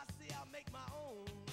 I see, I'll make my own.